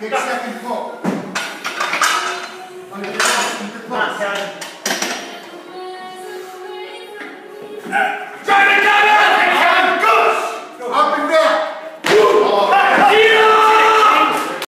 Take second pull. Under the close, keep